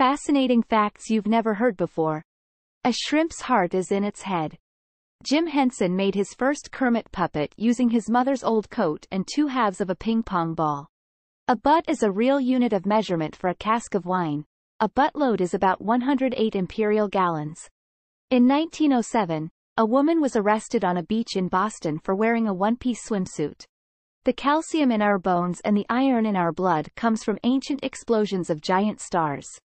Fascinating facts you've never heard before. A shrimp's heart is in its head. Jim Henson made his first Kermit puppet using his mother's old coat and two halves of a ping-pong ball. A butt is a real unit of measurement for a cask of wine. A buttload is about 108 imperial gallons. In 1907, a woman was arrested on a beach in Boston for wearing a one-piece swimsuit. The calcium in our bones and the iron in our blood comes from ancient explosions of giant stars.